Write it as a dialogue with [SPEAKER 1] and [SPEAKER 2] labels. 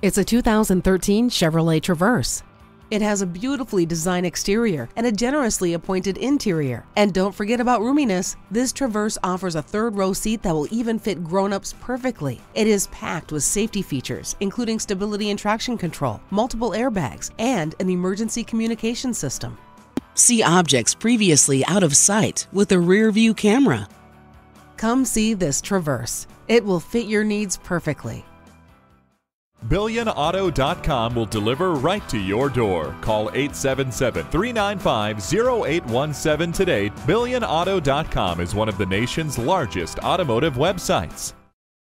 [SPEAKER 1] It's a 2013 Chevrolet Traverse. It has a beautifully designed exterior and a generously appointed interior. And don't forget about roominess. This Traverse offers a third row seat that will even fit grown-ups perfectly. It is packed with safety features, including stability and traction control, multiple airbags, and an emergency communication system. See objects previously out of sight with a rear view camera. Come see this Traverse. It will fit your needs perfectly.
[SPEAKER 2] BillionAuto.com will deliver right to your door. Call 877 395 0817 today. BillionAuto.com is one of the nation's largest automotive websites.